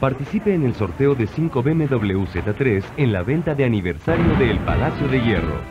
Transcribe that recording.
Participe en el sorteo de 5 BMW Z3 en la venta de aniversario del Palacio de Hierro.